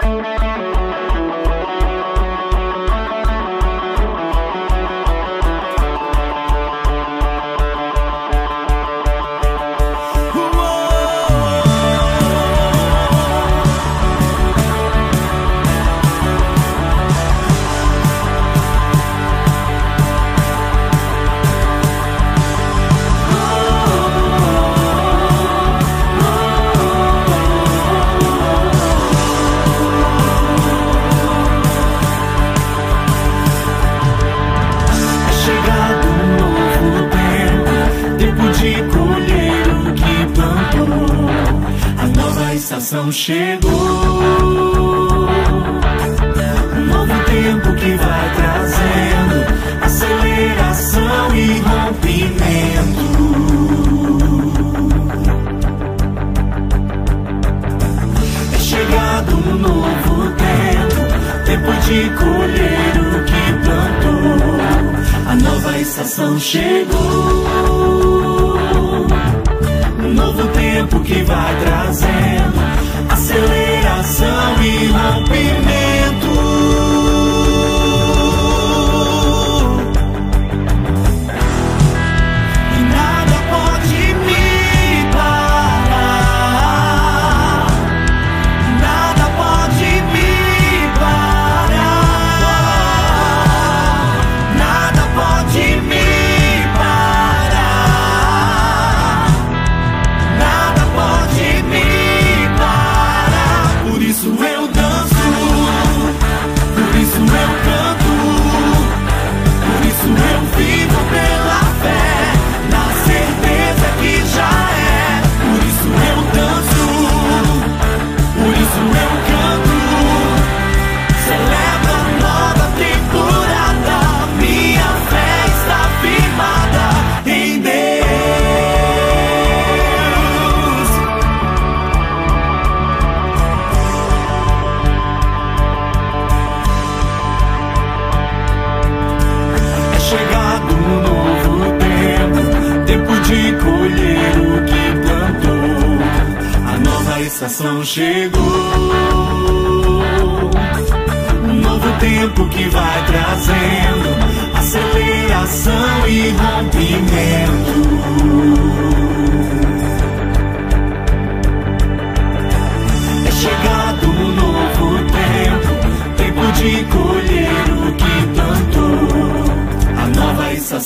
Música estação chegou. Um novo tempo que vai trazendo aceleração e rompimento. É chegado um novo tempo, tempo de colher o que plantou. A nova estação chegou um novo tempo, tempo de colher o que plantou. A nova estação chegou. Um novo tempo que vai trazendo aceleração e rompimento.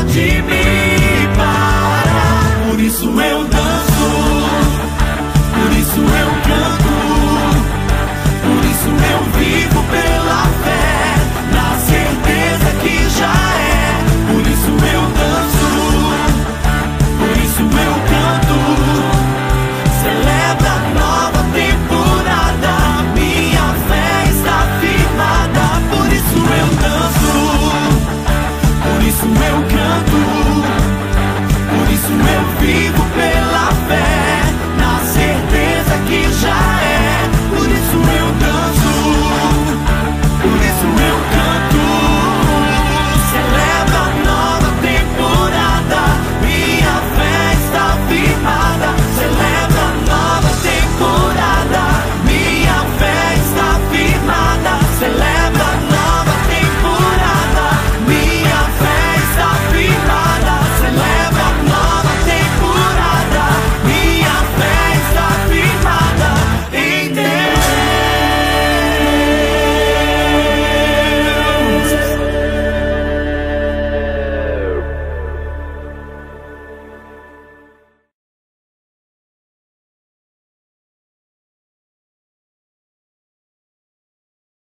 pode me parar. Por isso eu danço, por isso eu